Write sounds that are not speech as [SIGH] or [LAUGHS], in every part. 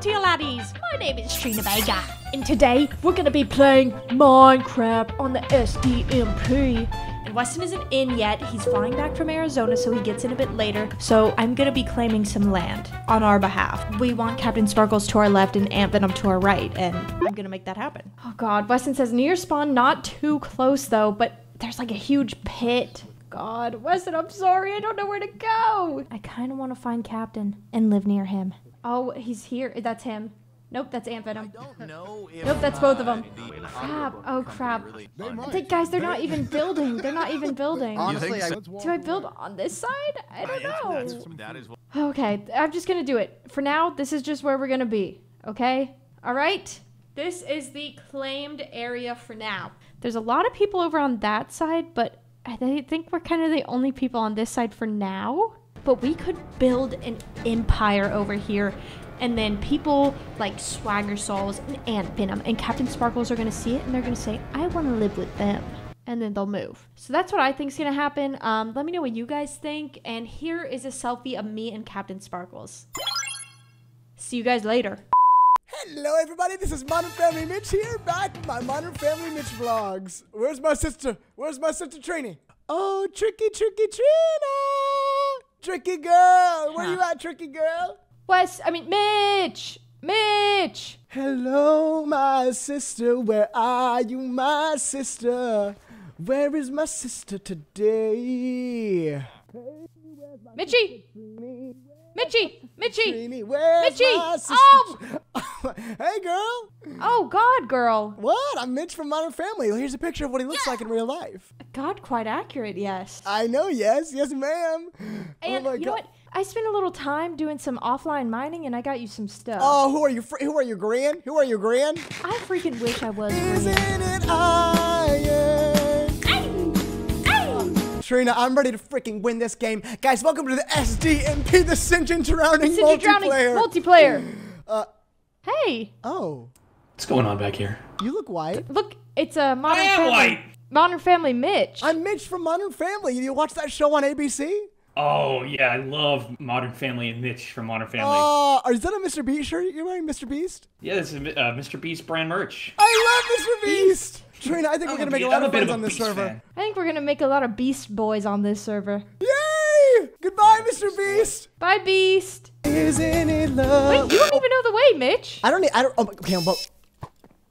to you laddies. My name is Trina Vega. And today we're gonna be playing Minecraft on the SDMP. And Weston isn't in yet. He's flying back from Arizona, so he gets in a bit later. So I'm gonna be claiming some land on our behalf. We want Captain Sparkles to our left and Ant Venom to our right, and I'm gonna make that happen. Oh god, Weston says near spawn, not too close though, but there's like a huge pit. God, Weston, I'm sorry. I don't know where to go. I kind of want to find Captain and live near him. Oh, he's here. That's him. Nope, that's Ant Venom. [LAUGHS] know if Nope, that's both of them. Crap. Oh, crap. really They fun. might. Th- guys, they're not even [LAUGHS] building. They're not even building. Honestly, I, Do I build on this side? I don't know. that is what Okay, I'm just gonna do it. For now, this is just where we're gonna be. Okay? Alright? This is the claimed area for now. There's a lot of people over on that side, but I think we're kind of the only people on this side for now. But we could build an empire over here. And then people like Swagger Souls and Ant Venom and Captain Sparkles are gonna see it and they're gonna say, I wanna live with them and then they'll move. So that's what I think is gonna happen. Um, let me know what you guys think. And here is a selfie of me and Captain Sparkles. See you guys later. Hello, everybody. This is Modern Family Mitch here, back with my Modern Family Mitch vlogs. Where's my sister? Where's my sister Trini? Oh, tricky, tricky Trina! Tricky girl, where you at, tricky girl? Wes, I mean Mitch, Mitch. Hello, my sister. Where are you, my sister? Where is my sister today? Mitchy, Mitchy, Mitchy. Trini, Mitchie! Oh! [LAUGHS] hey, girl. Oh God, girl. What? I'm Mitch from Modern Family. Here's a picture of what he looks like in real life. God, quite accurate. Yes. I know, yes, yes, ma'am. Oh, and oh my you know what? I spent a little time doing some offline mining, and I got you some stuff. Oh, who are you? Who are you, Gran? Who are you, Gran? I freaking wish I was. Isn't it iron? Trina, I'm ready to freaking win this game. Guys, welcome to the SDMP, the Sinjin Drowning Cindy Drowning multiplayer. multiplayer. [GASPS] Uh, hey, oh, What's going on back here? you look white. look, it's a modern I am family. white. Modern Family Mitch. I'm Mitch from Modern Family. You watch that show on ABC? Oh yeah, I love Modern Family and Mitch from Modern Family. Uh, is that a Mr. Beast shirt you're wearing, Mr. Beast? yeah, this is uh, Mr. Beast brand merch. I love Mr. Beast. Trina, I think we're gonna a make a lot I'm of a friends of on this server. fan. I think we're gonna make a lot of Beast Boys on this server. Yay! Goodbye, Mr. Beast. Bye, Beast. Isn't it love? Wait, you don't even know the way, Mitch. I don't need. I don't. Oh, okay, well.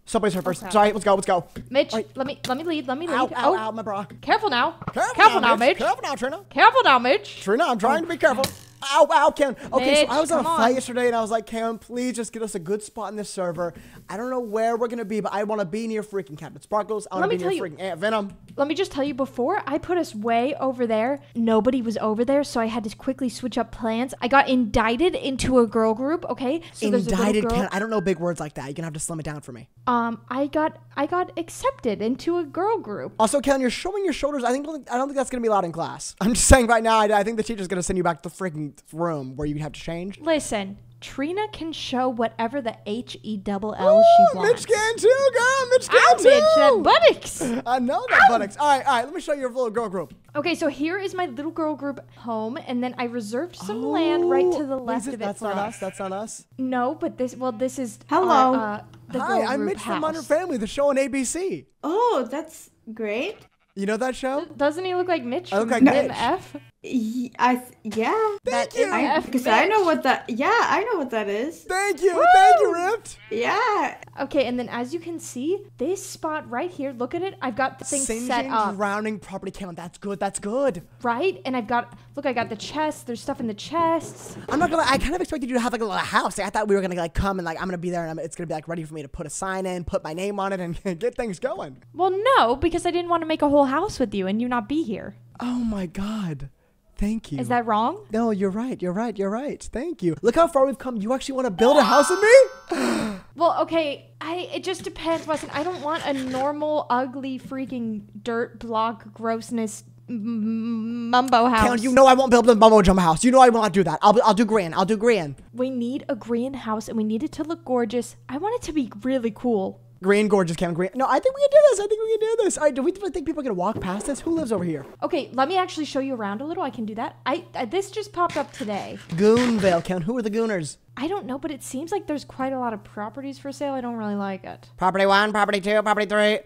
Somebody's hurt first. Okay. Sorry, let's go. Let's go. Mitch, Wait. let me let me lead. Let me lead. Ow, ow, oh, ow, my bra. careful now. Careful, now, Mitch. Careful now, Trina. Careful now, Mitch. Trina, I'm trying to be careful. Ow, ow, Ken. Okay, Mitch, so I was on a fight on. yesterday, and I was like, Cam, please just get us a good spot in this server. I don't know where we're gonna be, but I want to be near freaking Captain Sparkles. I want Let to me be tell near you- freaking Ant Venom. Let me just tell you before I put us way over there, nobody was over there, so I had to quickly switch up plans. I got indicted into a girl group, okay? So there's a little Indicted, Ken. I don't know big words like that. You're gonna have to slim it down for me. Um, I got I got accepted into a girl group. Also, Ken, you're showing your shoulders. I think I don't think that's gonna be allowed in class. I'm just saying right now. I, I think the teacher's gonna send you back to the freaking room where you have to change. Listen, Trina can show whatever the H E double L she Ooh, wants. Mitch can too, girl. Mitch can Ow, too. Mitch, that buttocks. [LAUGHS] I know that buttocks. All right, all right. Let me show you your little girl group. Okay, so here is my little girl group home, and then I reserved some land right to the Oh, left it- of it That's for not us. us. That's not us. No, but this well, this is Hello. Our, uh, the Hi, I'm group Mitch from Modern. Family, the show on ABC. Oh, that's great. You know that show? Doesn't he look like Mitch? I look from like Mitch. MF? Y- I th- yeah. Thank That you. is I, F because I know what that. Yeah, I know what that is. Thank you. Thank you, Rift. Yeah. Okay, and then as you can see, this spot right here, look at it. I've got the thing set Sinjin up, drowning property count. That's good. That's good. right? And I've got look, I got the chest. There's stuff in the chests. I'm not gonna. I kind of expected you to have like a little house. Like, I thought we were gonna like come and like I'm gonna be there and I'm, it's gonna be like ready for me to put a sign in, put my name on it, and [LAUGHS] get things going. Well, no, because I didn't want to make a whole house with you and you not be here. Oh my god. Thank you. Is that wrong? No, you're right. You're right. You're right. Thank you. Look how far we've come. You actually want to build a house with me? [GASPS] Well, okay, I it just depends, Weston. I don't want a normal, ugly, freaking dirt block grossness m- mumbo house. Count, you know I won't build a bumbo jumbo house. You know I will not do that. I'll, I'll do grand. I'll do grand. we need a green house and we need it to look gorgeous. I want it to be really cool. Green, gorgeous, Cam. Green. No, I think we can do this. I think we can do this. All right, do we think people are gonna walk past this? Who lives over here? Okay, let me actually show you around a little. I can do that. I, I this just popped up today. Goonville, Cam. Who are the Gooners? I don't know, but it seems like there's quite a lot of properties for sale. I don't really like it. Property one, property two, property three.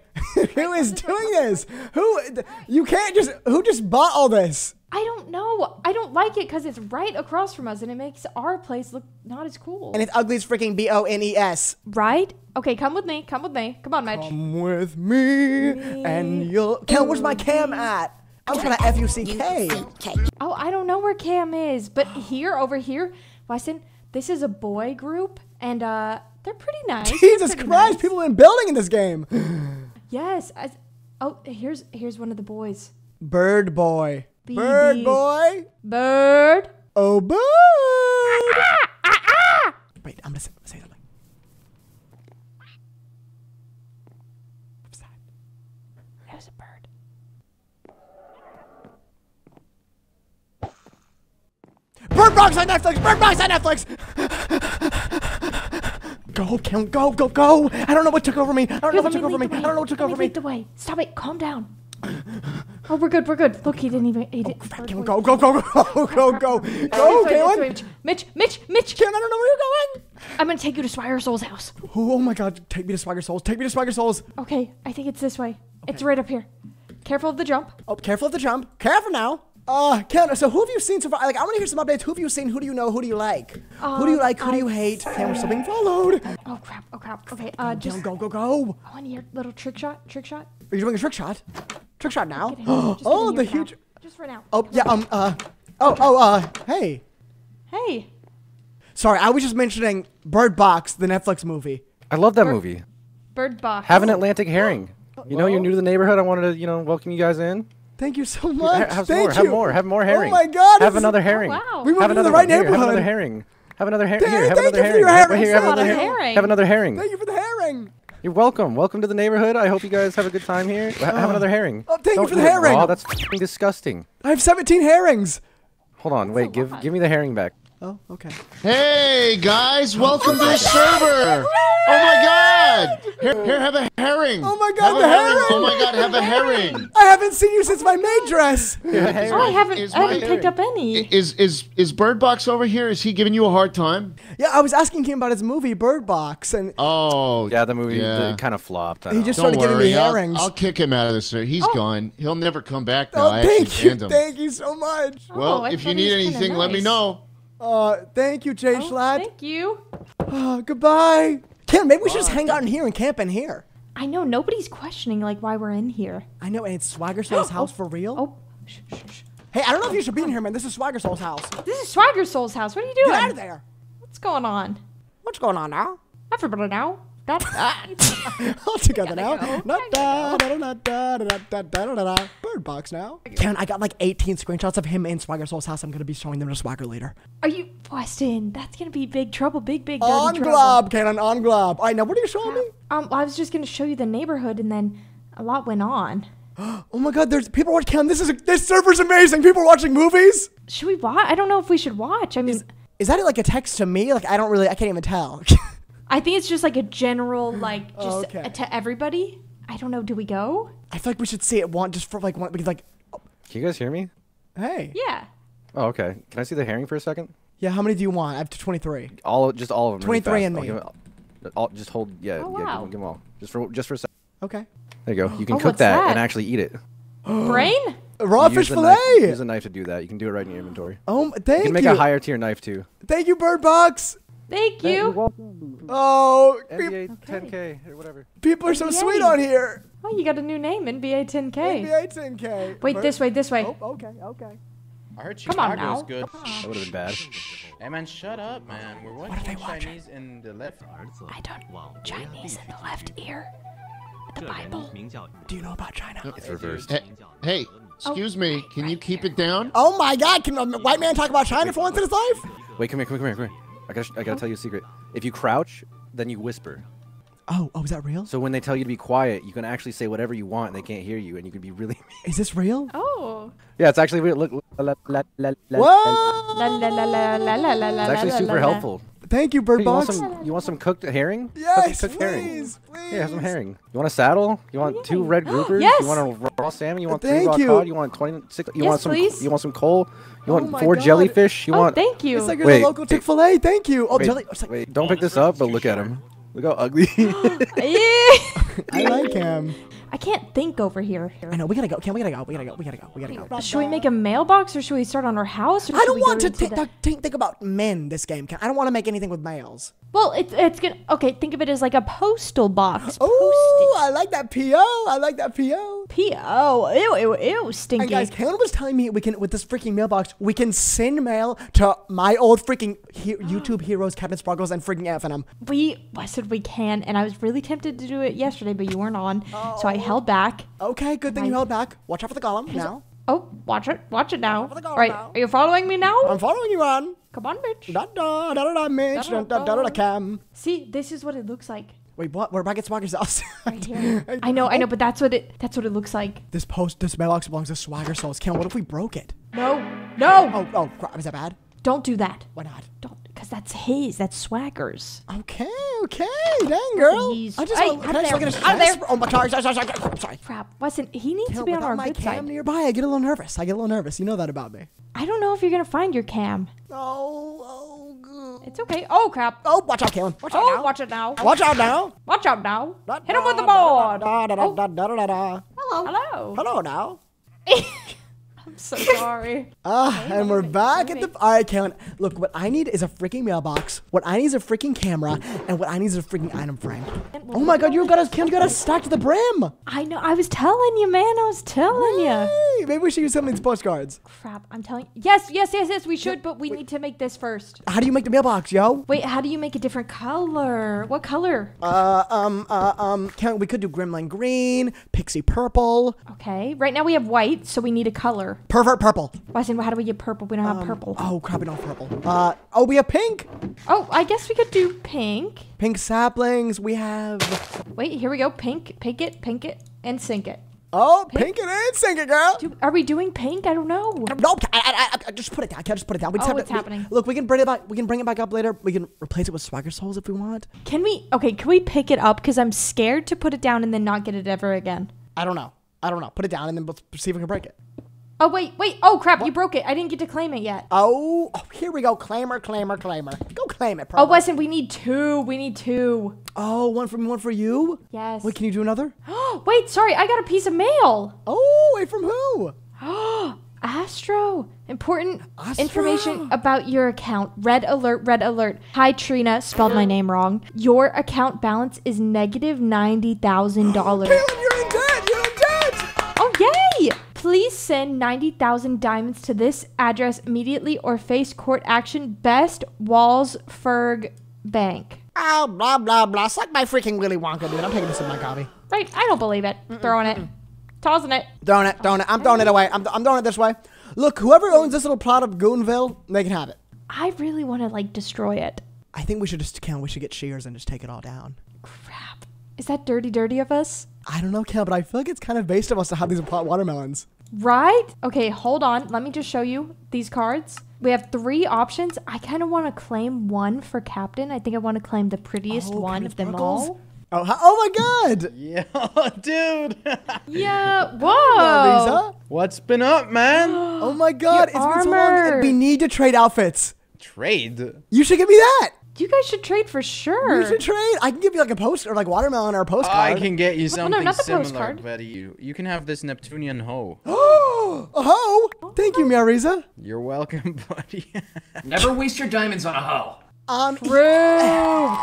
[LAUGHS] who is [LAUGHS] doing this? Who? You can't just. Who just bought all this? I don't know. I don't like it because it's right across from us and it makes our place look not as cool. And it's ugly as freaking B O N E S. right? Okay, come with me. Come with me. Come on, Mitch. Come with me, and you'll. Cam, where's my Cam at? I'm trying to F U C K. Oh, I don't know where Cam is, but here, over here, Weston, this is a boy group and uh they're pretty nice. Jesus pretty Christ! nice. People in building in this game. Yes. As, oh, here's here's one of the boys. Bird boy. BB. Bird boy. Bird. Oh, bird. Ah, Wait, I'm gonna say, say something. What's that? There's a bird. Bird Box on Netflix! Bird Box on Netflix! go, Kim, go, go, go! I don't know what took over me. I don't know what took over me. I don't know what took Let over me. lead the way. Stop it. Calm down. Oh, we're good. We're good. Look, he didn't even. He didn't. Crap, bird Kim, boy. go, go, go, go, go, go, go, This way, this Kalynn! way, Mitch, Mitch, Mitch. Kim, I don't know where you're going. I'm gonna take you to Swire Soul's house. Oh, oh my God! Take me to Swagger Souls. Take me to Swagger Souls. Okay, I think it's this way. It's right up here. Careful of the jump. Oh, careful of the jump. Careful now. Uh, Ken, so who have you seen so far? Like, I want to hear some updates. Who have you seen? Who do you know? Who do you like? who do you Um, like? Who do you hate? Ken, we're still being followed. Oh crap! Oh crap! Okay, uh, just go, go, go. I want your little trick shot. Trick shot. Are you doing a trick shot? Trick shot now? Get in here. Just get [GASPS] oh, the here for now. huge. Just for now. Oh, yeah, um, uh, oh, oh, uh, hey. Hey. Sorry, I was just mentioning Bird Box, the Netflix movie. I love that movie. Bird box. Have an Atlantic herring. [GASPS] You know, you're new to the neighborhood. I wanted to, you know, welcome you guys in. Thank you so Ha- much. have some Thank more. you. Have more. Have more herring. Oh my God. Have another herring. wow. We moved Have into the another right one. Here, Have another herring. Have another herring. Here, have thank another you for herring. your Have- herring, here, have son. another herring. herring. Have another herring. Thank you for the herring. You're welcome. Welcome to the neighborhood. I hope you guys have a good time here. Ha- have another herring. Oh, thank you Don't for the herring. raw. That's disgusting. I have 17 herrings. Hold on. Wait. Give give me the herring back. Oh, okay. Hey guys, welcome to the oh server. Oh my god! Here, here, have a herring. Oh my God, have the a herring. herring. Oh my god, have a herring. I haven't seen you since my maid dress. Oh, I haven't. Is I haven't my- picked up any. Is is is Bird Box over here? Is he giving you a hard time? Yeah, I was asking him about his movie Bird Box, and Oh, Yeah, the movie Yeah. kind of flopped. I He know. just Don't started giving me worry, I'll, herrings. I'll kick him out of the server. He's Oh. gone. He'll never come back oh, now. oh, I thank you, him. thank you so much. well, Oh, if you need he was kinda anything, let me know. Uh, thank you, Jay Oh, Schlatt. thank you. [SIGHS] Uh, goodbye. Ken, maybe we should just hang out in here and camp in here. I know nobody's questioning like why we're in here. I know, and it's Swagger Soul's [GASPS] house for real. Oh, shh, shh, shh. Hey, I don't know if you should be in here, man. This is Swagger Soul's house. This is Swagger Soul's house. What are you doing? Get out of there. What's going on? What's going on now? Everybody now. That. [LAUGHS] All together now. go. Na- da- da- da- da- da- da- da- da- da- da- da. Bird box now. Ken, I got like 18 screenshots of him in Swagger Soul's house. I'm gonna be showing them to Swagger later. Are you Weston? That's gonna be big trouble. Big, big dirty On trouble. glob, Ken, on glob. All right, now what are you showing me? Um, I was just gonna show you the neighborhood, and then a lot went on. [GASPS] Oh my God, there's people watching. Ken, this is this server's amazing. People are watching movies. Should we watch? I don't know if we should watch. I mean, Is that like a text to me? Like I don't really, I can't even tell. [LAUGHS] I think it's just like a general, [GASPS] like, oh, just Okay. to everybody. I don't know. Do we go? I feel like we should see it one just for like one because like, Can you guys hear me? hey, Yeah. Oh, okay. Can I see the herring for a second? yeah, how many do you want? I have 23. All, just all of them. 23 fast. and I'll me. give it- I'll just hold. Yeah, Oh, yeah. wow. Give, 'em- give them all. Just for just for a second. Okay. There you go. You can Oh, cook that, that? and actually eat it. [GASPS] Brain? Raw Use fish the knife- fillet. Use a knife to do that. You can do it right in your inventory. Oh, thank You thank can make you. a higher tier knife too. Thank you, Bird Box. Thank you. Oh, peop- NBA 10K or whatever. people are so NBA. sweet on here. Oh, you got a new name, NBA 10K. NBA 10K. Wait, Bird- this way, this way. Oh, okay, okay. I heard Come on Chicago's now. good. That would have been bad. Hey man, shut up, man. We're watching Chinese in the left. I don't. Chinese in the left ear. The Bible. Do you know about China? It's reversed. Hey, hey, excuse me. Oh, can you keep it down? Oh my God! Can a white man talk about China for once in his life? Wait, come here, come here, come here, come here. I gotta, I gotta tell you a secret. If you crouch, then you whisper. Oh, oh, is that real? So when they tell you to be quiet, you can actually say whatever you want, and they can't hear you, and you can be really. Is this real? Oh. yeah, it's actually weird. Look, look, la, la, la, la, la, What? La la la la la la la la It's actually super la, la. helpful. Thank you, Bird Hey, you want some? You want some cooked herring? Yes, cooked herring. please, please. Yeah, have some herring. You want a saddle? You want two red groupers? [GASPS] Yes. You want a raw salmon? You want three Thank raw you. cod? You want twenty-six? You Yes, want some? please. You want some coal? You Oh want my four God. jellyfish? You oh, want? thank you. It's like you're Wait, the local. Chick Fil A. Thank you. Oh, wait, jelly. Oh, it's like, wait, don't pick this up, but look at him. Look how ugly. [LAUGHS] [LAUGHS] Yeah. I like him. I can't think over here. I know. We gotta go. Can we gotta go? We gotta go. We gotta go. We gotta go. Should we make a mailbox or should we start on our house? Or I don't want to think, think about men this game. I don't want to make anything with males. Well, it's it's gonna. Okay, think of it as like a postal box. [GASPS] Oh, I like that PO. I like that PO. P. Oh, ew, ew, ew, stinky. And guys, Kalynn was telling me we can with this freaking mailbox we can send mail to my old freaking he- [GASPS] YouTube heroes, Captain Sparkles, and freaking F and M. we I said we can, and I was really tempted to do it yesterday, but you weren't on, so I oh. held back. Okay, good thing you held back. Watch out for the golem now. Oh, watch it, watch it now. for the goal Right, now. are you following me now? I'm following you on. Come on, bitch. Da da da da da, Mitch. Da da da da Cam. See, this is what it looks like. Wait, what? We're back at Swagger's house. [LAUGHS] Right here. [LAUGHS] I know, I know, but that's what it that's what it looks like. this post, this mailbox belongs to Swagger Souls. Cam, what if we broke it? No, no, Oh, oh, crap. Is that bad? don't do that. Why not? Don't, because that's his. That's Swagger's. Okay, okay, dang girl. He's- I just Hey, want, out just there, look at there. Oh my sorry, sorry, sorry, sorry. sorry. Crap. Listen, he needs Hell, to be on our my good cam side. nearby, I get a little nervous. I get a little nervous. You know that about me. I don't know if you're gonna find your cam. Oh, oh, good. It's okay. Oh crap. Oh, watch out, Kalynn. Watch out Oh, now. watch it now. Watch out now. Watch out now. Da, Hit him with the board. da, da, da, Oh. da, da, da, da, da. Hello. Oh. Hello. Hello now. [LAUGHS] I'm so sorry. [LAUGHS] Ah, and we're back at the. All right, Kalynn. Look, what I need is a freaking mailbox. What I need is a freaking camera, and what I need is a freaking item frame. Oh my God, you got us, Kalynn. You got us stacked to the brim. I know. I was telling you, man. I was telling you. Maybe we should use some of these postcards. Crap. I'm telling. Yes, yes, yes, yes. We should, but we need to make this first. How do you make the mailbox, yo? Wait. How do you make a different color? What color? Uh, um, uh, um, Kalynn, we could do Gremlin green, pixie purple, Okay. Right now we have white, so we need a color. Pervert purple. Weston, how do we get purple? We don't have purple. Oh crap, we don't have purple. Uh, oh, we have pink. Oh, I guess we could do pink. Pink saplings. We have. Wait, here we go. Pink, pink it, pink it, and sink it. Oh, pink, it and sink it, girl. Do, are we doing pink? I don't know. No, I, I, I, I just put it down. I can't just put it down. We just Oh, have it's to, we- happening. look, we can bring it back. We can bring it back up later. We can replace it with Swagger Souls if we want. Can we? Okay, can we pick it up? Because I'm scared to put it down and then not get it ever again. I don't know. I don't know. Put it down and then we'll see if we can break it. Oh wait, wait. Oh crap! You broke it. I didn't get to claim it yet. Oh, oh here we go. Claimer, claimer, claimer. Go claim it, bro. Oh. Weston, we need two. We need two. Oh, one for me, one for you. Yes. Wait, can you do another? Oh, [GASPS] wait, sorry. I got a piece of mail. Oh, wait, from who? [GASPS] Astro. Important Astro. information about your account. Red alert, red alert. Hi, Trina. Spelled my name wrong. Your account balance is negative $90,000. [GASPS] Please send 90,000 diamonds to this address immediately or face court action. Best Wallsburg Bank. Oh, blah blah blah. Suck my freaking Willy Wonka, dude. I'm taking this in my coffee. Right, I don't believe it. Throwing it. Tossing it. Throwing it, throwing it. I'm throwing it away. I'm, I'm throwing it this way. Look, whoever owns this little plot of Goonville, they can have it. I really want to, like, destroy it. I think we should just, Kel, we should get shears and just take it all down. Crap. Is that dirty, dirty of us? I don't know, Kel, but I feel like it's kind of based of us to have these plot watermelons. Right? Okay, hold on. Let me just show you these cards. We have three options. I kind of want to claim one for captain. I think I want to claim the prettiest Oh, one of them Sparkles? all. Oh, hi- oh my God! Yeah, [LAUGHS] dude. [LAUGHS] Yeah. Whoa. Lisa? What's been up, man? [GASPS] Oh my God! It's Your been so long. We need to trade outfits. Trade. You should give me that. You guys should trade for sure. We should trade. I can give you like a post or like watermelon or a postcard. I can get you oh, no, something not the similar, postcard. buddy. You, you can have this Neptunian hoe. [GASPS] [GASPS] [GASPS] oh, thank you, Mariza. You're welcome, [LAUGHS] buddy. Never waste your diamonds on a hoe. Um, True.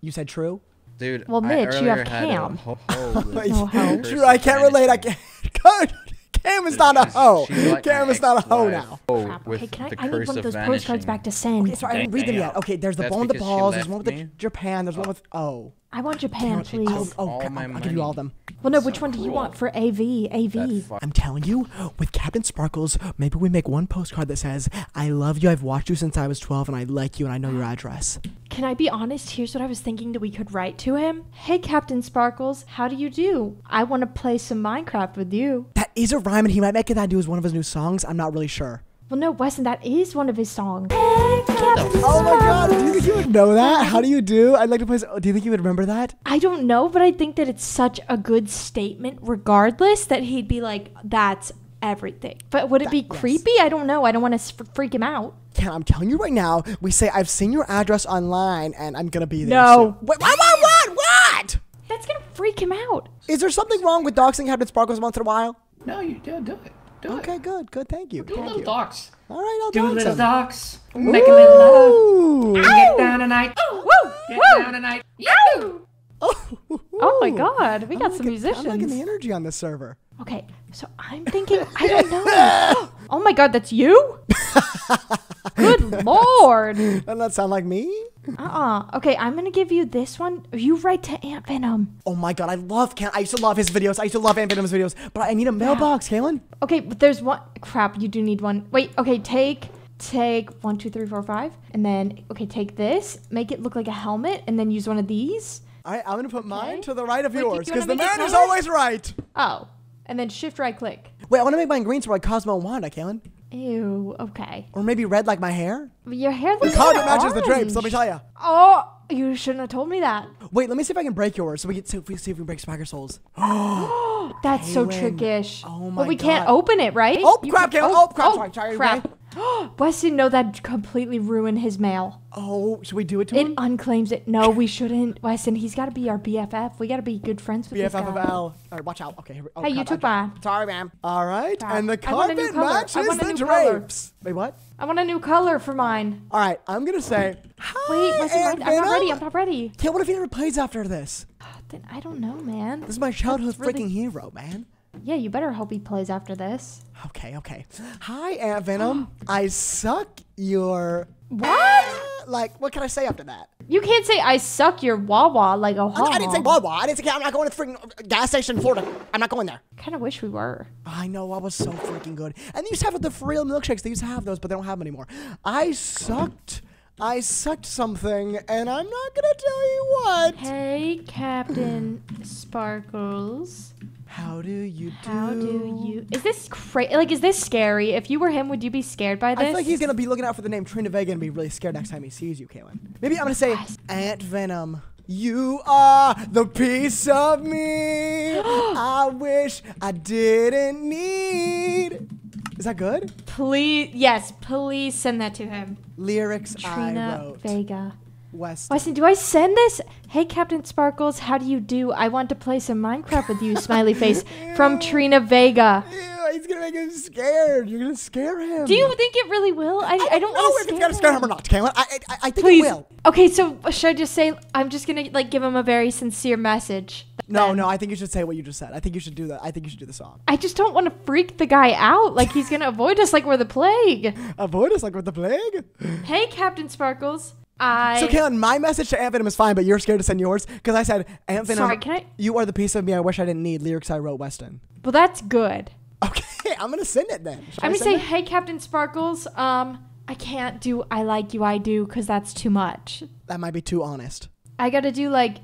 you said true. Dude, Well, I Mitch, you have earlier a Cam. ho- hoe with No hoe. curse True. I can't relate. I can't. [LAUGHS] God, Cam is not a She's- hoe. like Cam is not a hoe ex-wife. now. Hoe Crap. with Okay, can I? I need curse one of of those postcards back to send. Okay, sorry, I didn't read them yet. Okay, there's the That's one with the balls. There's left one with the. Japan. There's one with oh. I want Japan, Oh, please. oh, all crap, I'll, I'll give you all of them. Well, no. Which one do you want for AV? AV. I'm telling you, with Captain Sparkles, maybe we make one postcard that says, "I love you. I've watched you since I was 12, and I like you, and I know your address." Can I be honest? Here's what I was thinking that we could write to him. Hey, Captain Sparkles, how do you do? I want to play some Minecraft with you. That is a rhyme, and he might make it that into his one of his new songs. I'm not really sure. Well, no, Weston, that is one of his songs. Oh my god, do you think you would know that? How do you do? I'd like to play. s- Do you think you would remember that? I don't know, but I think that it's such a good statement, regardless, that he'd be like, "That's everything." But would it be yes. creepy? I don't know. I don't want to freak him out. Ken, I'm telling you right now. We say I've seen your address online, and I'm gonna be there. No. soon." Wait, what? What? What? What? That's gonna freak him out. Is there something wrong with doxing Captain Sparkles once in a while? No, you don't do it. Do Okay, it. good, good. Thank you. Do a Thank little you. docs. All right, I'll Do dox little him. docs. Make a little love. Ooh. Get down tonight. Woo! Get Woo! down tonight. Yahoo! Oh oh my God, we got some musicians. I'm liking the energy on this server. Okay, so I'm thinking, I don't know. [LAUGHS] oh my God, that's you? [LAUGHS] [LAUGHS] Good lord. Doesn't that sound like me? Uh-uh. Okay, I'm gonna give you this one. You write to Ant Venom. Oh my god, I love Ken. I used to love his videos. I used to love Ant Venom's videos, but I need a mailbox, [GASPS] Kalynn. Okay, but there's one. Crap, you do need one. Wait. Okay, take take one, two, three, four, five, and then okay, take this, make it look like a helmet, and then use one of these. All right, I'm gonna put mine Okay. to the right of Wait, yours because wanna the man is always right. Oh, and then shift right click. Wait, I want to make mine green so like Cosmo and Wanda, Kalynn, Ew. Okay. or maybe red like my hair. Your hair looks Carpet kinda matches the drapes. Let me tell you. Oh, you shouldn't have told me that. Wait, let me see if I can break yours so we can see if we see if we can break Spiker Souls. [GASPS] [GASPS] That's so trickish. Oh my god. But we can't open it, right? Oh, crap, can- Kalynn. Oh, crap. Oh, sorry, sorry, crap. [GASPS] Weston, no, that completely ruined his mail. Oh, should we do it to him? It him? unclaims it. No, we shouldn't. Weston, he's got to be our BFF. We got to be good friends with this BFF of guy. L. All right, watch out. Okay, here we oh, Hey, you crap, took mine. Sorry, ma'am. All right, Crap. and the I want a new carpet color. I matches want a the new color. drapes. Wait, what? I want a new color for mine. All right, I'm gonna say. Hi, Wait, Weston, Ant I'm not ready. I'm not ready. Okay, what if he never plays after this? Then I don't know, man. This is my childhood That's really- freaking hero, man. Yeah, you better hope he plays after this. Okay, okay. Hi, Ant Venom. [GASPS] I suck your. What? Uh, like, what can I say after that? You can't say I suck your Wawa like a I, I didn't say Wawa. I didn't say I'm not going to the freaking uh, gas station in Florida. I'm not going there. Kind of wish we were. I know I was so freaking good. And they used to have the for real milkshakes. They used to have those, but they don't have them anymore. I sucked. I sucked something, and I'm not gonna tell you what. Hey, Captain Sparkles. How do you do? How do you? Is this crazy? Like, is this scary? If you were him, would you be scared by this? I feel like he's gonna be looking out for the name Trina Vega and be really scared next time he sees you, Kalynn. Maybe I'm gonna say Ant Venom. You are the piece of me [GASPS] I wish I didn't need. Is that good? Please, yes, please send that to him. Lyrics I Trina wrote. Vega. West. Weston, do I send this? Hey, Captain Sparkles, how do you do? I want to play some Minecraft with you, [LAUGHS] smiley face. From Trina Vega. Ew, he's gonna make him scared. You're gonna scare him. Do you think it really will? I, I, don't know want if it's gonna scare him or not, Kalynn. I, I, I think Please. it will. Okay, so should I just say I'm just gonna like give him a very sincere message? No, then? no, I think you should say what you just said. I think you should do that. I think you should do the song. I just don't want to freak the guy out. Like he's gonna [LAUGHS] avoid us like we're the plague. Avoid us like we're the plague. Hey, Captain Sparkles. I. So, Kalynn, my message to Ant Venom is fine, but you're scared to send yours because I said, Ant Venom, Sorry, can I- you are the piece of me I wish I didn't need. Lyrics I wrote, Weston. well, that's good. Okay, [LAUGHS] I'm gonna send it then. I'm gonna say, it? hey, Captain Sparkles. Um, I can't do I like you, I do, cause that's too much. that might be too honest. I gotta do like.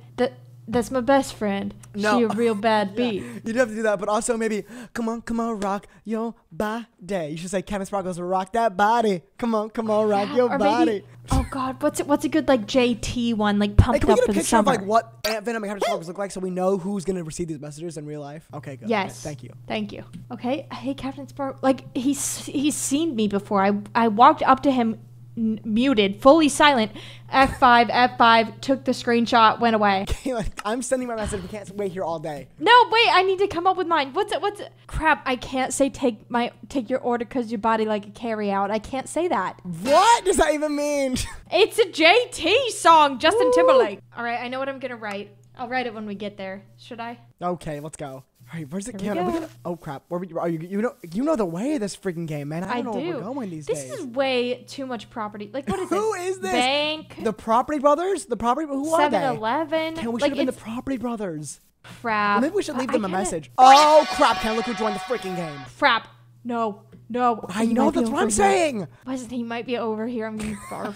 That's my best friend. No. She a real [LAUGHS] bad beat. You'd have to do that, but also maybe, come on, come on, rock your body. You should say, Kevin Sparkles, rock that body. Come on, come on, rock your body. maybe. Oh God, what's it? What's a good like JT one like pumped Hey, can we up get for a the picture of summer? like what Ant Venom and Captain Sparkles look like so we know who's gonna receive these messages in real life? Okay, good. Yes. Thank you. Thank you. Okay. Hey, Captain Spark. Like he's he's seen me before. I I walked up to him, n- muted, fully silent. F5, F5. Took the screenshot. Went away. [LAUGHS] I'm sending my message. We can't wait here all day. No, wait. I need to come up with mine. What's it? What's it? Crap. I can't say take my take your order because your body like a carry out. I can't say that. What does that even mean? [LAUGHS] It's a JT song. Justin Timberlake. All right. I know what I'm gonna write. I'll write it when we get there. Should I? okay, let's go. Right, where's the Here we camera? go. Oh crap! Where we, are you? You know, you know the way of this freaking game, man. I I don't know do. where we're going these this days. This is way too much property. Like what is Who this? is this? Bank. The Property Brothers? The Property? Who are they? 7-Eleven. Ken, we should like have been the Property Brothers. crap. Well, maybe we should leave them I a message. Oh crap! Ken, look who joined the freaking game. Crap. No. No. I know that's what I'm here. saying. Wasn't he might be over here? I'm gonna barf.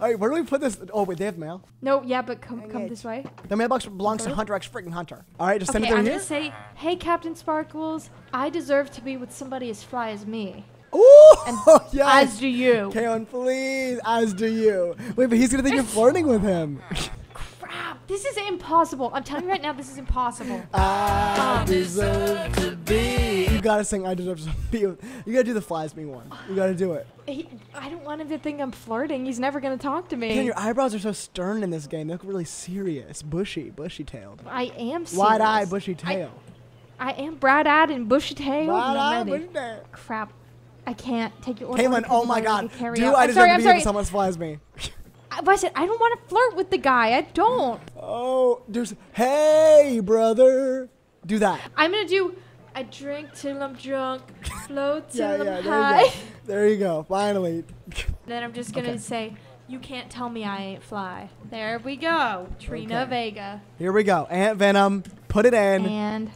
All right, where do we put this? Oh wait, they have mail. no. Yeah, but come come it. this way. The mailbox belongs to Hunter X freaking Hunter. All right, just send Okay, it through I'm here. gonna say, hey, Captain Sparkles, I deserve to be with somebody as fly as me. Ooh, And [LAUGHS] yes. As do you. Kalynn, please, as do you. Wait, but he's gonna think you're flirting with him. Crap. This is impossible. I'm telling you right now, this is impossible. I deserve to be. You gotta sing I deserve to be. You gotta do the flies me one. You gotta do it. He, I don't want him to think I'm flirting. He's never gonna talk to me. Man, your eyebrows are so stern in this game. They look really serious, bushy, bushy tailed. I am serious. Wide eye, bushy I- tail. I am bright eyed and bushy tailed. Wide and eye, I'm ready. bushy tail. Crap. I can't take your order. Caitlin, oh my god. Do out. I I'm deserve sorry, to be sorry. someone flies me? I, I said I don't want to flirt with the guy. I don't. Oh, there's. Hey, brother. Do that. I'm gonna do. I drink till I'm drunk, float [LAUGHS] till Yeah, I'm there high. you go. [LAUGHS] There you go. Finally. [LAUGHS] then I'm just gonna Okay. say, "You can't tell me I ain't fly." There we go, Trina Okay. Vega Here we go. Ant Venom. Put it in. and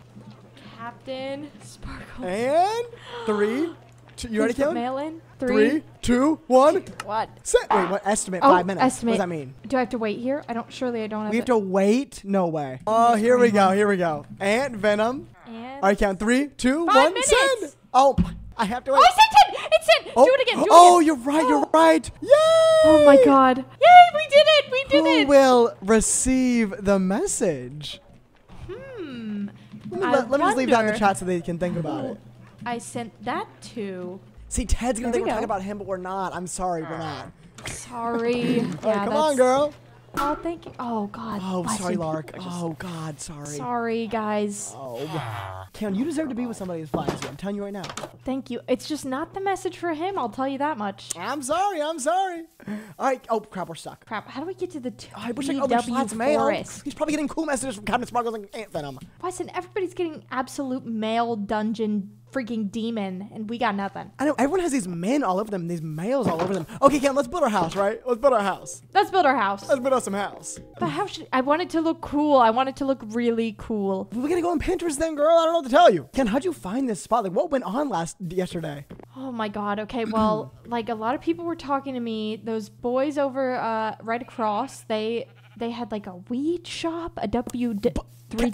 Captain Sparkle. And three. [GASPS] Two, you ready, Please put Kalynn? Mail in Three, two, one. What? Set. Wait, what? Estimate Oh, five minutes. estimate. What does that mean? Do I have to wait here? I don't. Surely I don't have. We have to wait? No way. Oh, here we go. Here we go. Ant Venom. And All right, count three, two, Five one. minutes. Send. Oh, I have to wait. Oh, I sent it! It's sent! Oh, Do it again! Do it oh, again! you're right. Oh. You're [GASPS] right. Yay! Oh my god. Yay, we did it! We did Who it! will receive the message? Hmm. Let me, I let, let me just leave that in the chat so they can think about it. I sent that to. See, Ted's gonna There think we we're talking about him, but we're not. I'm sorry, we're not. Sorry. [LAUGHS] All right, yeah, come on, girl. Oh, thank you. Oh god. Oh, sorry, Lark. Oh, God, sorry. Sorry, guys. Oh. Cam, you deserve to be with somebody who's flies you. I'm telling you right now. Thank you. It's just not the message for him. I'll tell you that much. I'm sorry. I'm sorry. All right. Oh, crap, we're stuck. Crap. How do we get to the Oh, I wish I could open mail. He's probably getting cool messages from Captain Sparkles and Ant Venom. Why everybody's getting absolute male dungeon freaking demon and we got nothing? I know everyone has these men all over them, these males all over them. Okay, Cam, let's build our house, right? Let's build our house. Let's build our house. Let's build us some house. But how should I want it to look cool? I want it to look really cool. We're gonna go on Pinterest then, girl. I don't know what to tell you. Ken, how'd you find this spot? Like, what went on last yesterday? Oh my god. Okay, well, [CLEARS THROAT] like a lot of people were talking to me. Those boys over uh right across, they they had like a weed shop, a W three.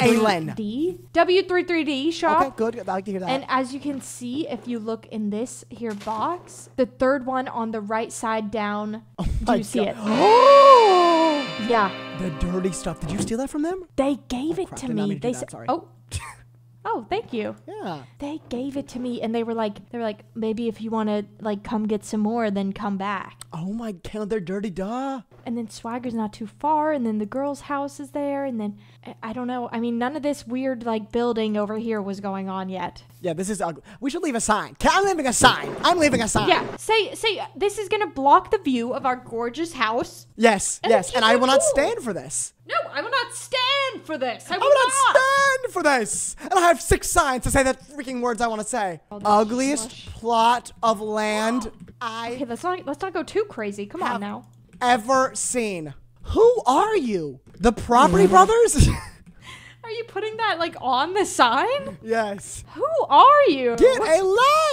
D W three three D shop. Okay, good. I like to hear that. And as you can see, if you look in this here box, the third one on the right side down, oh do My you see God. it? Oh, [GASPS] Yeah, the dirty stuff. Did you steal that from them? they gave oh, it crap, to me. They said, "Oh, [LAUGHS] oh, thank you." Yeah. They gave it to me, and they were like, they were like, maybe if you want to like come get some more, then come back. Oh my God, they're dirty, duh. And then Swagger's not too far, and then the girl's house is there, and then I- don't know. I mean, none of this weird like building over here was going on yet. Yeah, this is ugly. We should leave a sign. I'm leaving a sign. I'm leaving a sign. Yeah, say say uh, this is gonna block the view of our gorgeous house. Yes, And yes. And I will not stand for this. No, I will not stand for this. I I will, will not stand for this. And I have six signs to say the freaking words I want to say. Oh, Ugliest slush. plot of land [GASPS] I Okay, let's not let's not go too crazy. Come on now. ever seen. Who are you? The Property Brothers? [LAUGHS] Are you putting that like on the sign? yes. Who are you? Get a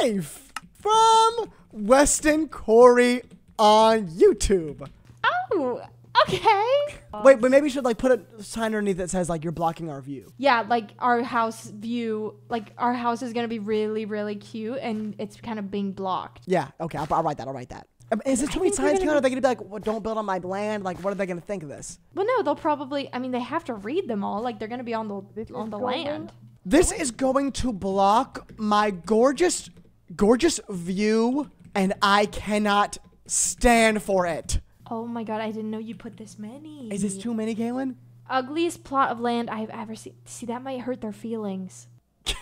life from Weston Koury on YouTube. Oh, okay. Wait, but maybe you should like put a sign underneath that says like you're blocking our view. Yeah, like our house view, like our house is gonna be really, really cute, and it's kind of being blocked. Yeah. Okay. I'll, I'll write that. I'll write that. Is this too many think they're gonna Kind they gonna be like, well, "Don't build on my land." Like, what are they gonna think of this? Well, no, they'll probably. I mean, they have to read them all. Like they're gonna be on the on the land. This is going to block my gorgeous, gorgeous view, and I cannot stand for it. Oh my god, I didn't know you put this many. Is this too many, Galen? ugliest plot of land I've ever seen? See, that might hurt their feelings. [LAUGHS]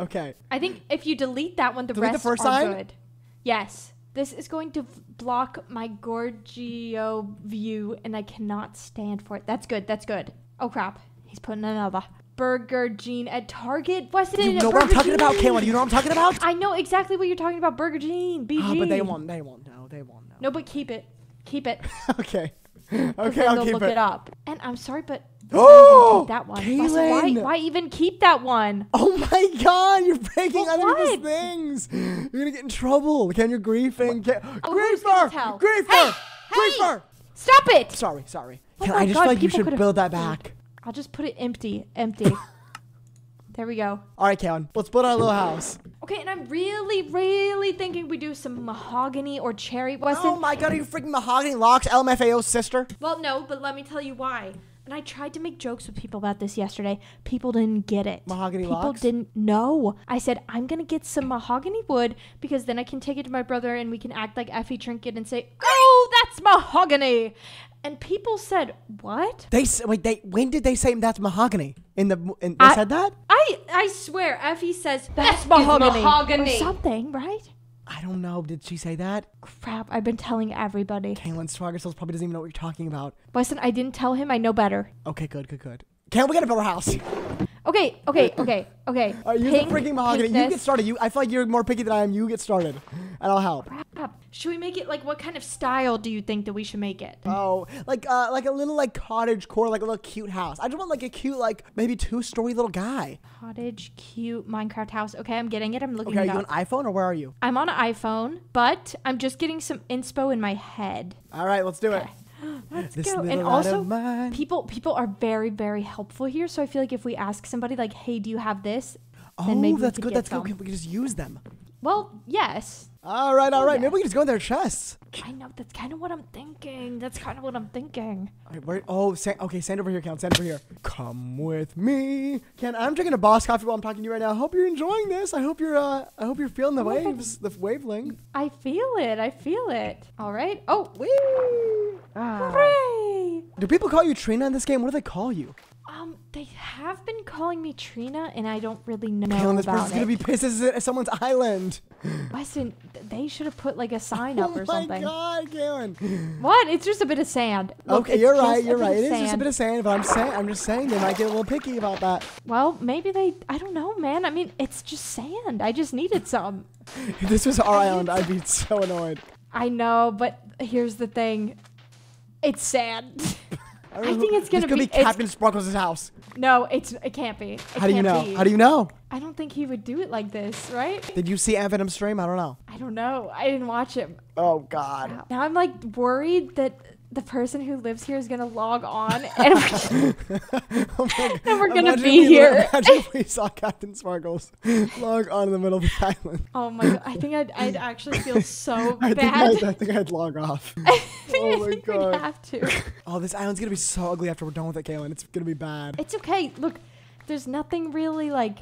Okay. I think if you delete that one, the Delete the rest first are sign? good. Yes. This is going to block my Gorgio view, and I cannot stand for it. That's good. That's good. Oh crap! He's putting another Burger Gene at Target. What's it? You know what I'm talking about? Kayla? You know what I'm talking about? I know exactly what you're talking about. Burger Gene. BG. Ah, but they won't. They won't know. They won't know. No, but keep it. Keep it. [LAUGHS] okay. Okay, I'll keep look it. it. up. And I'm sorry, but Oh, that one. Why, why, Kalynn. why even keep that one? Oh my god, you're breaking But other people's things. You're gonna get in trouble. Ken, you're griefing. Ken, Oh, who's gonna tell? griefer! Griefer! Hey! Griefer! Stop it! Sorry, sorry. Oh my I just God, feel like you should build that back. I'll just put it empty. Empty. [LAUGHS] there we go. All right, Kalynn, let's build our little house. Okay, and I'm really, really thinking we do some mahogany or cherry. Weston, Oh my god, are you freaking mahogany locks, LMFAO's sister? Well, no, but let me tell you why. And I tried to make jokes with people about this yesterday. People didn't get it. Mahogany People logs? didn't know. I said I'm gonna get some mahogany wood because then I can take it to my brother and we can act like Effie Trinket and say, "Oh, that's mahogany." And people said, "What?" They s- wait. They when did they say that's mahogany? In the in, they I- said that? I I swear, Effie says that's is mahogany, mahogany." or something, right? I don't know. Did she say that? Crap! I've been telling everybody. Kalynn Swagersills probably doesn't even know what you're talking about. Weston, I didn't tell him. I know better. Okay, good, good, good. Can't we gotta build a house? Okay, okay, okay, okay. All right, use Pink- the freaking mahogany. You this. get started. You, I feel like you're more picky than I am. You get started, and I'll help. Crap. Should we make it like what kind of style do you think that we should make it? Oh, like uh, like a little like cottage core, like a little cute house. I just want like a cute, like maybe two story little guy. Cottage, cute Minecraft house. Okay, I'm getting it. I'm looking Okay, are you on iPhone or where are you? I'm on an iPhone, but I'm just getting some inspo in my head. All right, let's do it. [GASPS] Let's This go. And also, people people are very very helpful here. So I feel like if we ask somebody like, "Hey, do you have this?" Oh, then maybe that's good. That's some. good. We can just use them. Well, yes. All right, all right. yeah. Maybe we can just go in their chests. I know that's kind of what I'm thinking. That's kind of what I'm thinking. All right, where? Oh, stand, okay. Stand over here, Count. Stand over here. Come with me, Ken. I'm drinking a Boss coffee while I'm talking to you right now. I hope you're enjoying this. I hope you're. Uh, I hope you're feeling the Oh waves, the wavelength. I feel it. I feel it. All right. Oh, Whee! Ah. hooray! Do people call you Trina in this game? What do they call you? Um, they have been calling me Trina, and I don't really know Kalynn, this about person's it. gonna be pissed. This is at someone's island. Weston, they should have put like a [LAUGHS] sign up or something. oh my god, Kalynn. What? It's just a bit of sand. Look, okay, you're right. You're right. It is just a bit of sand, but I'm saying, I'm just saying they might get a little picky about that. Well, maybe they. I don't know, man. I mean, it's just sand. I just needed some. If [LAUGHS] this was our island, I'd be so annoyed. I know, but here's the thing. It's sand. [LAUGHS] I, I think it's gonna this could be- be Captain Sparkles' house. no, it's. It can't be. It How do you know? be. How do you know? I don't think he would do it like this, right? Did you see Venom stream? I don't know. I don't know. I didn't watch him. Oh God. Now I'm like worried that the person who lives here is gonna log on and we're, [LAUGHS] Oh [LAUGHS] and we're gonna Imagine be we- here. Imagine if [LAUGHS] we saw Captain Sparkles log on in the middle of the island. Oh my god! I think I'd, I'd actually feel so I think, bad. I'd, I think I'd log off. I think, Oh I my think God. we'd have to. Oh, this island's gonna be so ugly after we're done with it, Kalynn. It's gonna be bad. It's okay. Look, there's nothing really like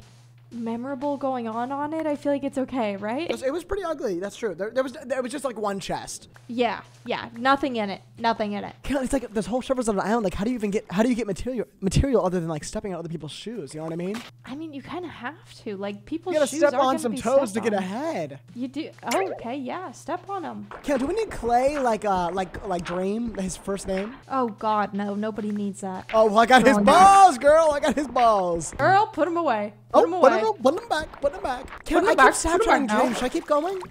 memorable going on on it. I feel like it's okay, right? It was, it was pretty ugly. That's true. There, there was there was just like one chest. Yeah, yeah. Nothing in it. Nothing in it. It's like this whole server's on an island. Like, how do you even get how do you get material material other than like stepping on other people's shoes? You know what I mean? I mean, you kind of have to. Like, people's You gotta shoes step on some toes to get ahead. You do. Oh, okay. Yeah, step on them. Kalynn, do we need Clay like uh like like Dream his first name? Oh God, no. Nobody needs that. Oh, well, I got his Oh, balls, girl. I got his balls. Girl, put them away. Put Oh, away. Him, put him back. Put him back. Can him I keep back, put him Snapchatting now. Dream. Should I keep going?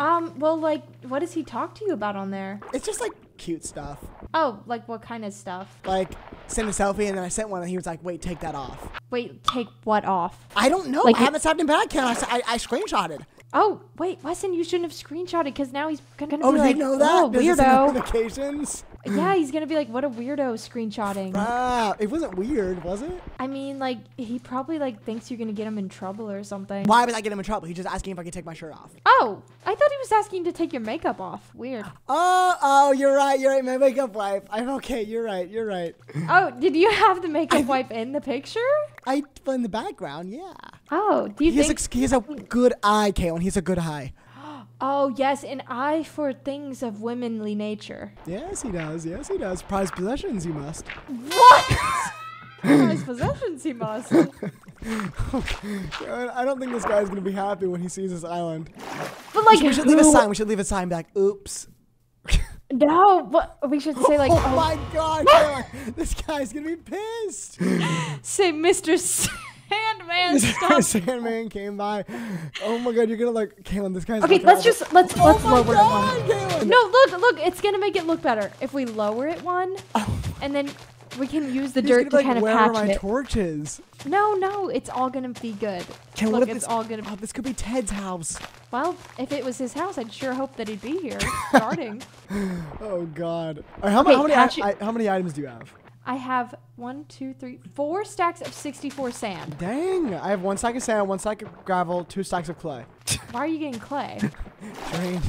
Um. Well, like, what does he talk to you about on there? It's just like cute stuff. Oh, like what kind of stuff? Like send a selfie and then I sent one and he was like, "Wait, take that off." Wait, take what off? I don't know. Like I haven't snapped him back. Can I? I, I screenshotted. Oh, wait, Weston, you shouldn't have screenshotted because now he's gonna Oh, be like, know that? oh, weirdo. notifications? yeah, he's gonna be like, what a weirdo screenshotting. Ah, it wasn't weird, was it? I mean, like, he probably like thinks you're gonna get him in trouble or something. Why would I get him in trouble? He's just asking if I can take my shirt off. Oh, I thought he was asking to take your makeup off. Weird. [GASPS] Oh, oh, you're right. You're right. My makeup wipe. I'm okay. You're right. You're right. Oh, did you have the makeup [LAUGHS] wipe in the picture? I in the background. Yeah. Oh, do you He has, think? a, he has a good eye, Kalynn. He's a good eye. [GASPS] oh, yes, an eye for things of womanly nature. Yes, he does. Yes, he does. Prized possessions, you must. What? [LAUGHS] Nice possessions he must. [LAUGHS] I don't think this guy's gonna be happy when he sees this island. But like, We should leave a sign. We should leave a sign back. Oops. No, but we should say like, [LAUGHS] oh, oh, my God, [LAUGHS] this guy's gonna be pissed. [LAUGHS] say Mr. Sandman stop. Sandman came by. Oh my God, you're gonna like Kalynn. This guy's. Okay, let's just let's Oh let's my lower God, it one. Kalynn. No, look, look, it's gonna make it look better if we lower it one, Oh. and then we can use the He's dirt to like, kind of where are my it. torches? no, no, it's all gonna be good. Kalynn, look, what if it's this, all gonna. oh, this could be Ted's house. Well, if it was his house, I'd sure hope that he'd be here [LAUGHS] starting. Oh God. Right, how, how many patch I, how many items do you have? I have one, two, three, four stacks of 64 sand. Dang, I have one stack of sand, one stack of gravel, two stacks of clay. Why are you getting clay? [LAUGHS] Drain.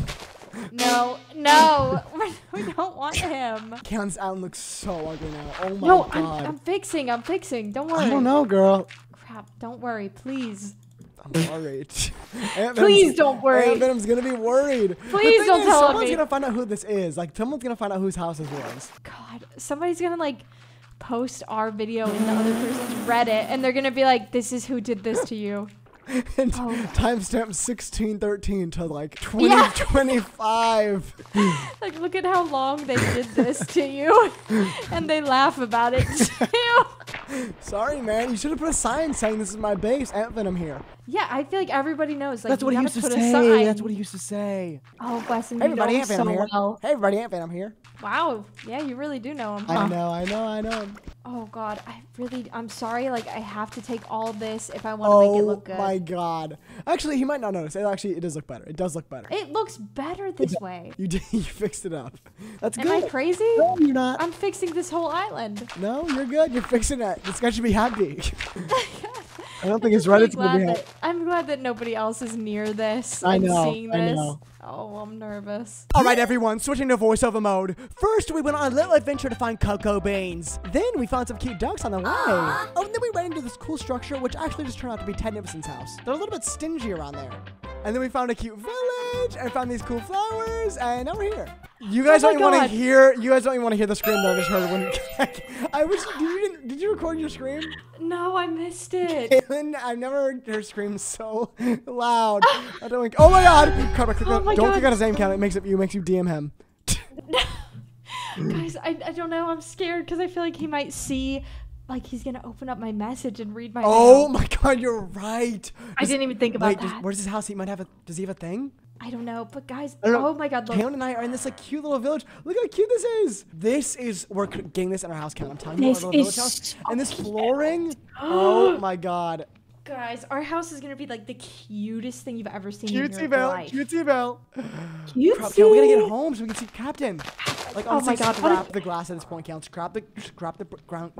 No, no, [LAUGHS] we don't want him. Keon's island looks so ugly now. Oh my No, I'm. I'm fixing. I'm fixing. Don't worry. I don't know, girl. Crap. Don't worry, please. I'm worried. [LAUGHS] Please don't worry. Ant Venom's gonna be worried. Please don't is, tell someone's me. gonna find out who this is. Like, someone's gonna find out whose house this was. God, somebody's gonna like post our video in the other person's Reddit, and they're gonna be like, "This is who did this to you." [LAUGHS] and Oh. timestamp 1613 to like Yeah. 2025. [LAUGHS] Like, look at how long they did this to you, [LAUGHS] and they laugh about it too. Sorry, man. You should have put a sign saying this is my base. Ant Venom here. Yeah, I feel like everybody knows. Like, That's what he used to say. sign. That's what he used to say. Oh, Weston, Hey, you know everybody, him Ant Venom so here. well. Hey, everybody, Ant Venom here. Wow. Yeah, you really do know him. I know, I know, I know. him. Oh God, I really, I'm sorry. Like, I have to take all this if I want to make it Oh look good. Oh, my god. Actually, he might not notice. It actually, it does look better. It does look better. It looks better this way. You did. [LAUGHS] You fixed it up. That's Am good. I crazy? No, you're not. I'm fixing this whole island. no, you're good. You're fixing it. This guy should be happy. [LAUGHS] I don't think his I'm Reddit's gonna be happy. That, I'm glad that nobody else is near this. I and know, Seeing I this. know. Oh, I'm nervous. All right, everyone, switching to voiceover mode. First, we went on a little adventure to find cocoa beans. Then we found some cute ducks on the way. Ah. Oh, and then we ran into this cool structure, which actually just turned out to be Ted Nivison's house. They're a little bit stingy around there. And then we found a cute village and found these cool flowers, and now we're here. You guys Oh don't even want to hear. You guys don't even want to hear the scream that I just heard when. [LAUGHS] I wish. Did you, didn't- you record your scream? No, I missed it. Caitlin, I've never heard her scream so loud. I don't like. Oh my God! Click Oh my don't God. click on his name count. It makes it. You makes you DM him. [LAUGHS] Guys, I, I don't know. I'm scared because I feel like he might see, like he's gonna open up my message and read my. Oh mail. my god, you're right. I Does- didn't even think about wait, does- that. where's his house? He might have a. Does he have a thing? I don't know, but guys, I know. oh my God, look. Kaon and I are in this like cute little village. Look how cute this is. This is we're getting this in our house count. I'm telling you, our This little village is house. And this flooring. [GASPS] oh my god. Guys, our house is gonna be like the cutest thing you've ever seen in your Cutesy life. Cutesy Cute. Crap, Kaon, we gotta get home so we can see Captain. [SIGHS] Like Oh my God, what the glass at this point, Count. Scrap the scrap the ground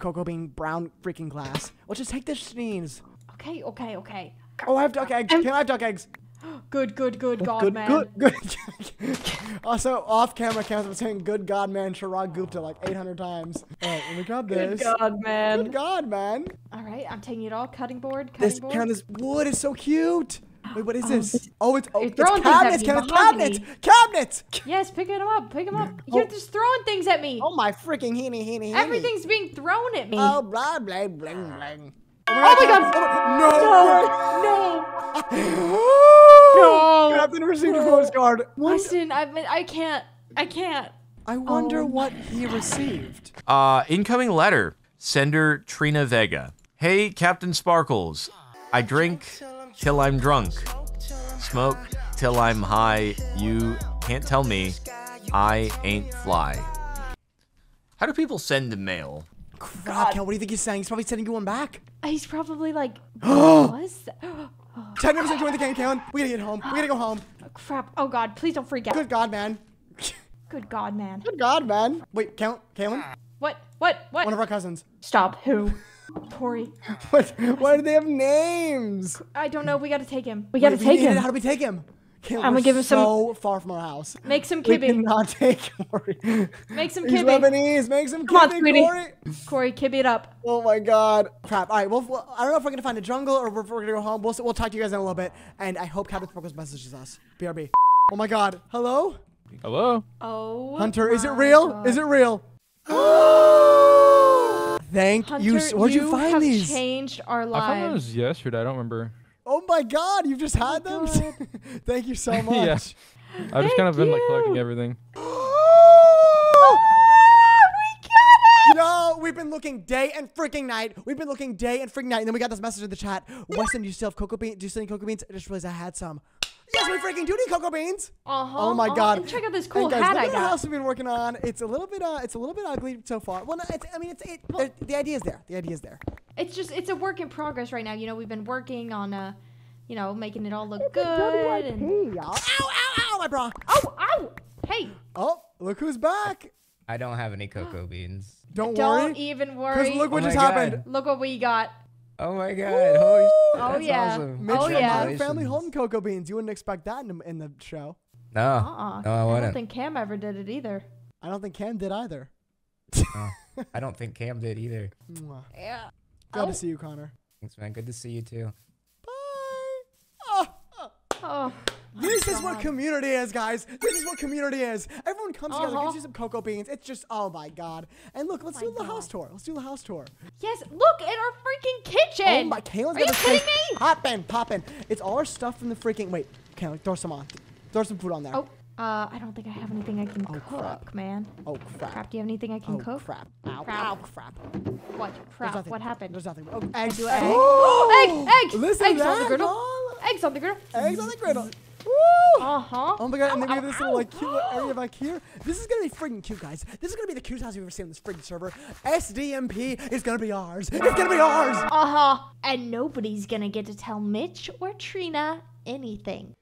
cocoa bean brown freaking glass. Let's just take the sneeze. Okay, okay, okay. Oh, I have duck eggs. Can I have duck eggs? [GASPS] Good, good, good, God, good, man. good, good. [LAUGHS] also, off camera, Count was saying "Good God, man," Chirag Gupta like 800 times. All right, let me grab this. Good God, man. Good God, man. All right, I'm taking it all. Cutting board, cutting This board. Count, this wood is so cute. Wait, what is [GASPS] Oh, this? this- Oh, it's oh, You're it's throwing things at cabinets, cabinets, cabinets, cabinets. [LAUGHS] Yes, pick them up, pick them up. Oh. You're Oh. just throwing things at me. Oh my freaking heeny heeny. heeny. Everything's being thrown at me. Oh blah blah bling bling. Oh my God. Oh, no, no. no! [LAUGHS] No. Captain received a postcard. Weston, I've I can't. I can't. I wonder Oh what he received. Uh, incoming letter. Sender Trina Vega. Hey, CaptainSparklez. I drink till I'm drunk. Smoke till I'm high. You can't tell me I ain't fly. How do people send the mail? Crap, Kel, what do you think he's saying? He's probably sending you one back. He's probably like, [GASPS] what was that? Ted never joined the gang, Kalynn. We gotta get home. We gotta go home. [GASPS] Oh, Crap. Oh God, please don't freak out. Good God, man. [LAUGHS] Good God, man. Good God, man. Wait, count, Kalynn? What? What? What? One of our cousins. Stop. Who? [LAUGHS] Tori. What? Why do they have names? I don't know. We gotta take him. We gotta Wait, take him. How do we take him? Kalynn, I'm gonna give him some- so far from our house. Make some We cannot take [LAUGHS] Corey. Make some He's. Lebanese. Make some Come on, sweetie. Corey. Corey, kibby it up. Oh my God. Crap. All right. Well, well, I don't know if we're gonna find a jungle or if we're gonna go home. We'll we'll talk to you guys in a little bit. And I hope CaptainSparklez messages us. BRB. Oh my God. Hello, Hello? Oh. Hunter. Is it real? God. Is it real? [GASPS] Thank Hunter, you. so- Where'd you, find have these? changed our I found those yesterday. I don't remember. Oh my God. You've just oh had them. [LAUGHS] Thank you so [LAUGHS] Yeah. much. I've just kind of been like collecting everything. [GASPS] Oh, no, we've been looking day and freaking night. We've been looking day and freaking night, and then we got this message in the chat. Weston, do you still have cocoa beans? Do you still need cocoa beans? I just realized I had some. Yes, we freaking do need cocoa beans. Uh-huh. Oh my uh-huh. god! And check out this And cool guys, hat look I at the got. house we've been working on. It's a little bit, uh, it's a little bit ugly so far. Well, no, it's, I mean, it's, it, there- the idea is there. The idea is there. It's just it's a work in progress right now. You know, we've been working on uh, you know, making it all look good. And... Hey, y'all. Ow, ow, ow, my bra. Oh, ow! Hey, Oh, look who's back. I don't have any cocoa [GASPS] beans. Don't, worry. Don't even worry. Because look what Oh just my happened. Look what we got. Oh my god. Holy shit, Oh, that's oh, yeah. awesome. Mitch Oh, from yeah. Modern Family Congratulations. holding cocoa beans. You wouldn't expect that in the, in the show. No. Uh-uh. No, I I don't wouldn't. think Cam ever did it either. I don't think Cam did either. No. I don't think Cam did either. Mwah. Yeah. Glad Oh. to see you, Connor. Thanks, man. Good to see you too. Bye. Ah, ah. Oh, oh. Oh. This is what community is, guys. This is what community is. Everyone comes together, Uh-huh. gives you some cocoa beans. It's just, oh my god. And look, let's my do the God. house tour. Let's do the house tour. Yes, look at our freaking kitchen. Oh my, you got this kidding place me? Poppin', poppin'. It's all our stuff from the freaking. Wait, Kalynn, throw some on. Throw some food on there. Oh, uh, I don't think I have anything I can Oh, cook, crap. man. Oh, crap. Crap, do you have anything I can Oh, cook? crap. Ow, Crap. ow, crap. What? Crap, what happened? There's nothing. Oh, eggs. egg. Oh, egg, egg, [GASPS] Listen eggs on the griddle. Eggs on the griddle. Eggs on the griddle. Woo! Uh-huh. Oh my god, and then we Ow, have this ow, little like cute little area back here. This is gonna be freaking cute, guys. This is gonna be the cutest house you've ever seen on this freaking server. SDMP is gonna be ours. It's gonna be ours. Uh-huh. And nobody's gonna get to tell Mitch or Trina anything.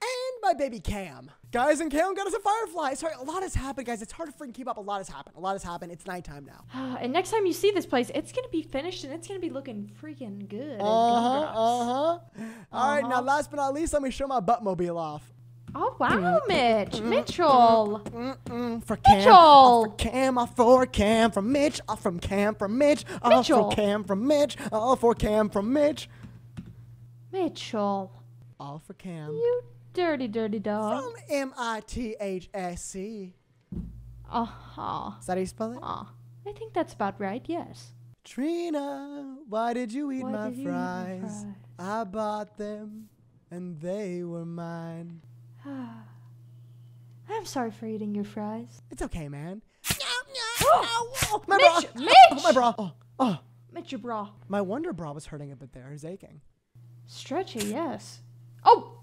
My baby Cam. Guys, and Cam got us a firefly. Sorry, a lot has happened, guys. It's hard to freaking keep up. A lot has happened. A lot has happened. It's nighttime now. [SIGHS] and next time you see this place, it's gonna be finished and it's gonna be looking freaking good. as Uh huh. gumdrops. Uh huh. All right, now Uh-huh. last but not least, let me show my buttmobile off. Oh wow, Mitch, Mitchell. For Cam, Mitchell. for Cam, off for Cam from Mitch, off from Cam from Mitch, off Mitchell. for Cam from Mitch, off for Cam from Mitch, Mitchell, all for Cam. you dirty, dirty dog. From M I T H S C. Uh huh. Is that how you spell it? Uh, I think that's about right. Yes. Trina, why did you eat Why my did you eat my fries? fries? I bought them, and they were mine. [SIGHS] I'm sorry for eating your fries. It's okay, man. Oh, [GASPS] my Mitch, bra. Mitch! [GASPS] Oh, my bra. Oh, oh, Mitch, your bra. my wonder bra was hurting a bit there. It's aching. Stretchy, yes. Oh,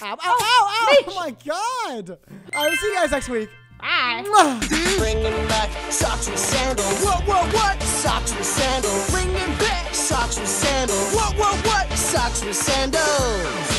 Ow, ow, ow, ow! Oh, oh, oh, oh my god! All right, we'll see you guys next week. bye. Bringing back socks with sandals. What, what, what? Socks with sandals. Bringing back socks with sandals. What, what, what? Socks with sandals.